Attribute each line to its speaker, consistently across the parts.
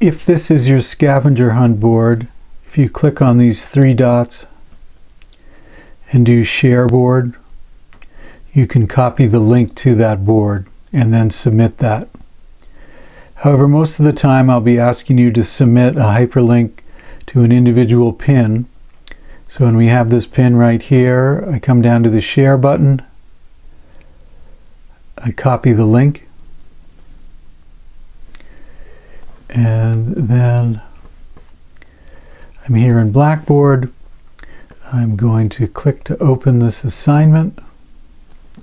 Speaker 1: if this is your scavenger hunt board, if you click on these three dots and do share board, you can copy the link to that board and then submit that. However, most of the time I'll be asking you to submit a hyperlink to an individual pin. So when we have this pin right here, I come down to the share button, I copy the link, and then I'm here in Blackboard. I'm going to click to open this assignment.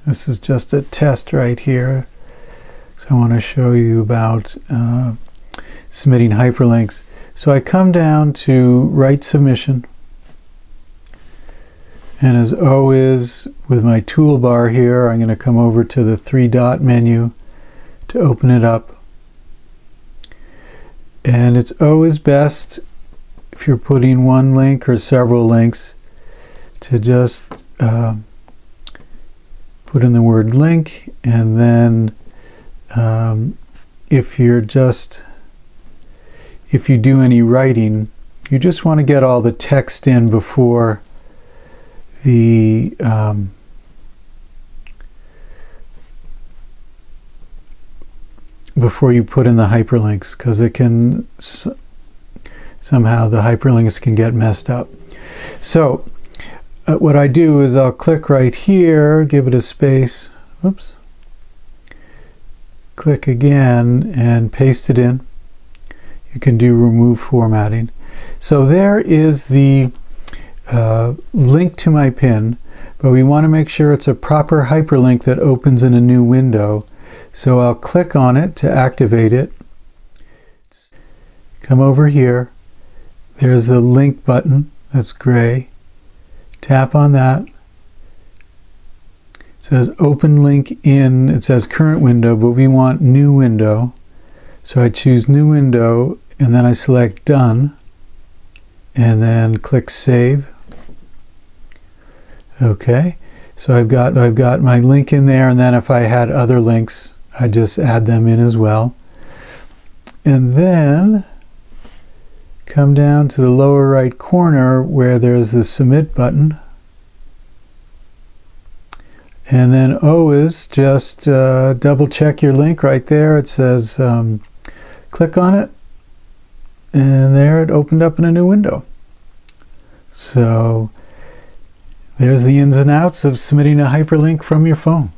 Speaker 1: This is just a test right here. So I want to show you about uh, submitting hyperlinks. So I come down to write submission. And as always, with my toolbar here, I'm going to come over to the three dot menu to open it up. And it's always best if you're putting one link or several links to just uh, put in the word link and then um, if you're just if you do any writing you just want to get all the text in before the um, before you put in the hyperlinks because it can somehow the hyperlinks can get messed up so uh, what I do is I'll click right here, give it a space, oops, click again and paste it in. You can do remove formatting. So there is the uh, link to my pin, but we want to make sure it's a proper hyperlink that opens in a new window. So I'll click on it to activate it. Come over here. There's the link button that's gray. Tap on that. It says open link in, it says current window, but we want new window. So I choose new window and then I select done and then click save. Okay, so I've got I've got my link in there, and then if I had other links, I just add them in as well. And then come down to the lower right corner where there's the submit button. And then always just uh, double check your link right there. It says um, click on it and there it opened up in a new window. So there's the ins and outs of submitting a hyperlink from your phone.